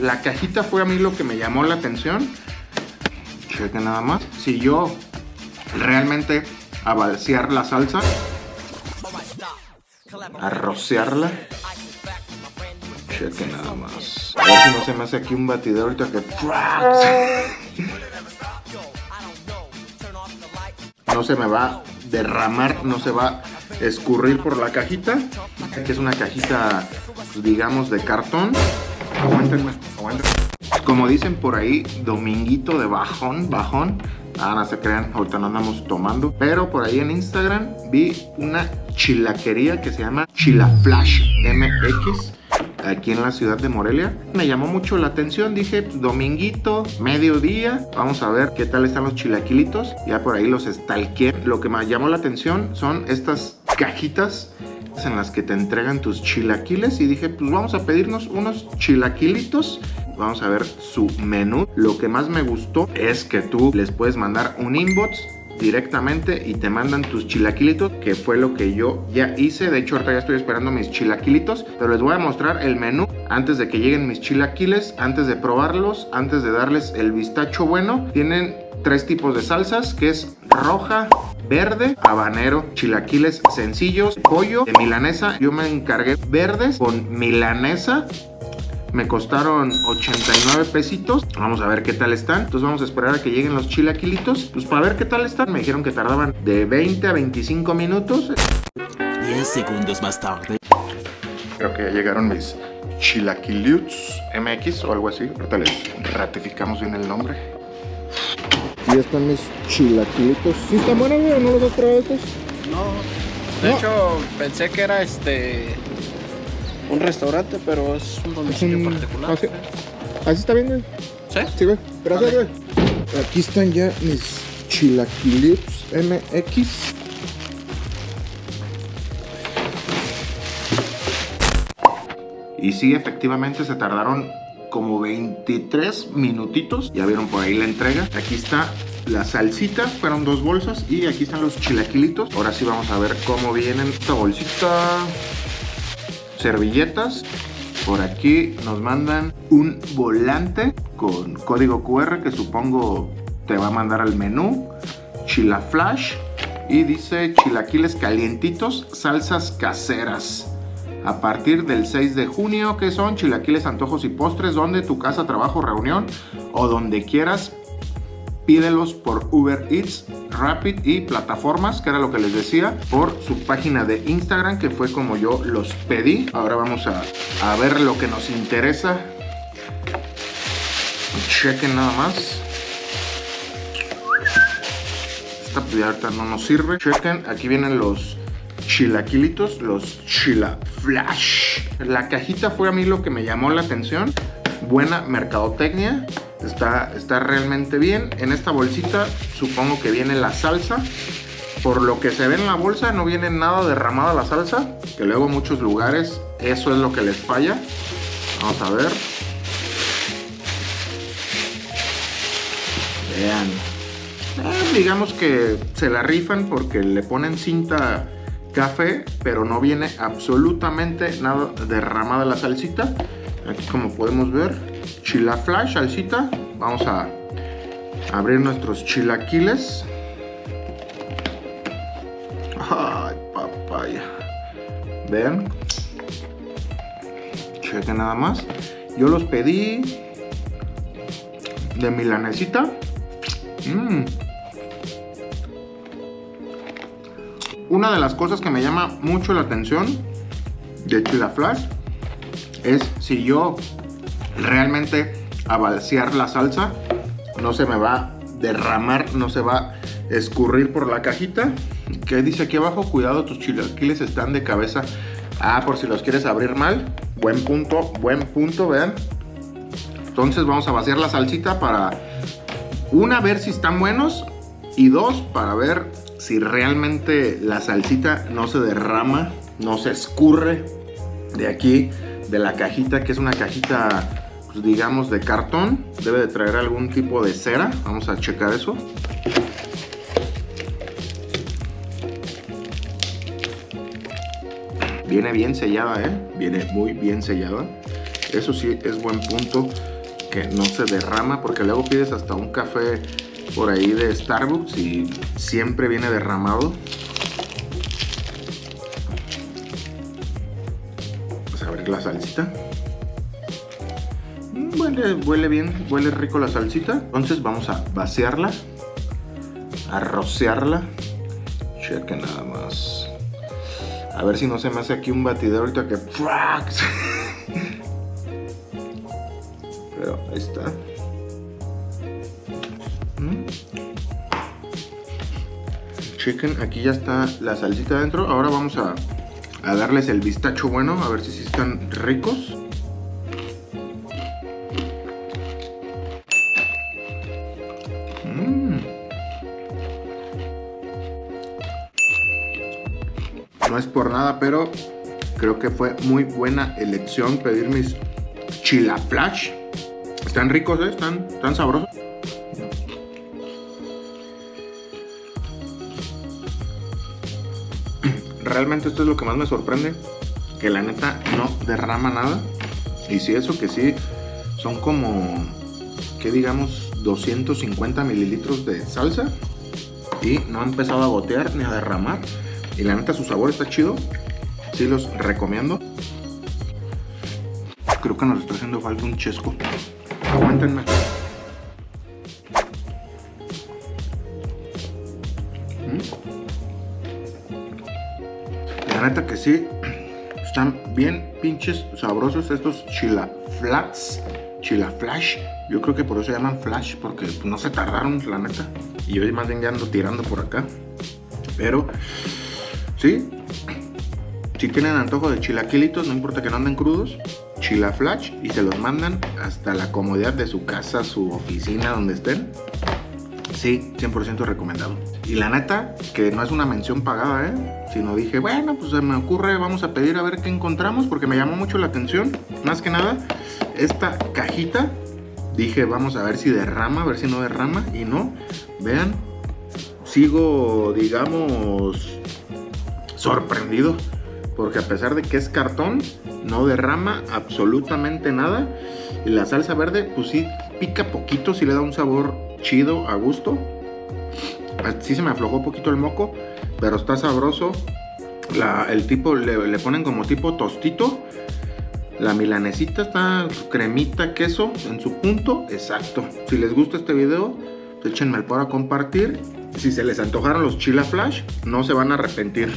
La cajita fue a mí lo que me llamó la atención. Chequen nada más. Si yo realmente a la salsa, a rociarla. Chequen nada más. A ver si no se me hace aquí un batidor ahorita que... No se me va a derramar, no se va a escurrir por la cajita. Que es una cajita, digamos, de cartón. Aguántenme, aguántenme. Como dicen por ahí, dominguito de bajón, bajón. Ah, no se crean, ahorita no andamos tomando. Pero por ahí en Instagram vi una chilaquería que se llama Chilaflash MX aquí en la ciudad de Morelia. Me llamó mucho la atención, dije, dominguito, mediodía, vamos a ver qué tal están los chilaquilitos. Ya por ahí los stalkeé. Lo que me llamó la atención son estas cajitas en las que te entregan tus chilaquiles y dije, pues vamos a pedirnos unos chilaquilitos. Vamos a ver su menú. Lo que más me gustó es que tú les puedes mandar un inbox directamente y te mandan tus chilaquilitos, que fue lo que yo ya hice. De hecho, ahorita ya estoy esperando mis chilaquilitos, pero les voy a mostrar el menú antes de que lleguen mis chilaquiles, antes de probarlos, antes de darles el vistacho bueno. Tienen tres tipos de salsas, que es roja, verde, habanero, chilaquiles sencillos, pollo de milanesa. Yo me encargué verdes con milanesa me costaron 89 pesitos. Vamos a ver qué tal están. Entonces vamos a esperar a que lleguen los chilaquilitos. Pues para ver qué tal están. Me dijeron que tardaban de 20 a 25 minutos. 10 segundos más tarde. Creo que ya llegaron mis chilaquilitos MX o algo así. Ahorita les ratificamos bien el nombre. Y ya están mis chilaquilitos. ¿Sí están buenos, o ¿No los has probado estos? No. De hecho, pensé que era este un restaurante, pero es un domicilio un- particular. así- Así está bien, güey. ¿Sí? Sí, güey. Gracias, güey. Aquí están ya mis chilaquilitos MX. Y sí, efectivamente se tardaron como 23 minutitos. Ya vieron por ahí la entrega. Aquí está la salsita, fueron dos bolsas. Y aquí están los chilaquilitos. Ahora sí vamos a ver cómo vienen esta bolsita. Servilletas. Por aquí nos mandan un volante con código QR que supongo te va a mandar al menú. Chila Flash. Y dice chilaquiles calientitos, salsas caseras. A partir del 6 de junio, que son chilaquiles, antojos y postres, donde tu casa, trabajo, reunión o donde quieras, pídelos por Uber Eats, Rapid y plataformas, que era lo que les decía, por su página de Instagram, que fue como yo los pedí. Ahora vamos a, a ver lo que nos interesa. Chequen nada más. Esta pues, ahorita no nos sirve. Chequen, aquí vienen los chilaquilitos, los chila flash. La cajita fue a mí lo que me llamó la atención. Buena mercadotecnia. Está, realmente bien. En esta bolsita supongo que viene la salsa. Por lo que se ve en la bolsa no viene nada derramada la salsa. Que luego en muchos lugares eso es lo que les falla. Vamos a ver. Vean. Eh, digamos que se la rifan porque le ponen cinta café, pero no viene absolutamente nada derramada la salsita. Aquí como podemos ver, chila flash, salsita. Vamos a abrir nuestros chilaquiles. Ay, papaya. Vean. Chequen nada más. Yo los pedí de milanesita. Mm. Una de las cosas que me llama mucho la atención de Chila Flash es si yo realmente a balsear la salsa no se me va a derramar, no se va a escurrir por la cajita. Que dice aquí abajo, cuidado, tus chilaquiles están de cabeza. Ah, por si los quieres abrir mal. Buen punto, buen punto, vean. Entonces vamos a vaciar la salsita para una, ver si están buenos. Y dos, para ver si realmente la salsita no se derrama, no se escurre de aquí, de la cajita, que es una cajita, pues, digamos, de cartón. Debe de traer algún tipo de cera. Vamos a checar eso. Viene bien sellada, ¿eh? Viene muy bien sellada. Eso sí, es buen punto. que no se derrama, porque luego pides hasta un café por ahí de Starbucks y siempre viene derramado. Vamos a abrir la salsita. Huele, huele bien, huele rico la salsita. Entonces vamos a vaciarla, a rociarla. Cheque nada más. A ver si no se me hace aquí un batidero ahorita que... Pero ahí está. Mm. Chequen, aquí ya está la salsita adentro. Ahora vamos a, darles el vistacho bueno, a ver si sí están ricos. Es por nada, pero creo que fue muy buena elección pedir mis chila flash. Están ricos, ¿eh? están, están sabrosos. Realmente esto es lo que más me sorprende, que la neta no derrama nada. Y si eso que sí, son como, que digamos, 250 mililitros de salsa. Y no ha empezado a gotear ni a derramar. Y la neta su sabor está chido. Sí los recomiendo. Creo que nos está haciendo falta un chesco. Aguántenme. ¿Mm? La neta que sí. Están bien pinches sabrosos estos chila flats. Chila flash. Yo creo que por eso se llaman flash. Porque pues, no se tardaron, la neta. Y hoy más bien ya ando tirando por acá. Pero, sí. Si tienen antojo de chilaquilitos, no importa que no anden crudos, chila flash y se los mandan hasta la comodidad de su casa, su oficina, donde estén. Sí, 100% recomendado. Y la neta, que no es una mención pagada, ¿eh? Sino dije, bueno, pues se me ocurre, vamos a pedir a ver qué encontramos, porque me llamó mucho la atención. Más que nada, esta cajita, dije, vamos a ver si derrama, a ver si no derrama. Y no, vean, sigo, digamos, sorprendido. Porque a pesar de que es cartón, no derrama absolutamente nada. Y la salsa verde, pues sí, pica poquito, sí le da un sabor chido, a gusto. Sí se me aflojó un poquito el moco, pero está sabroso. El tipo, le, le ponen como tipo tostito. La milanesita está cremita, queso en su punto exacto. Si les gusta este video, échenme el por a compartir. Si se les antojaron los chila flash, no se van a arrepentir.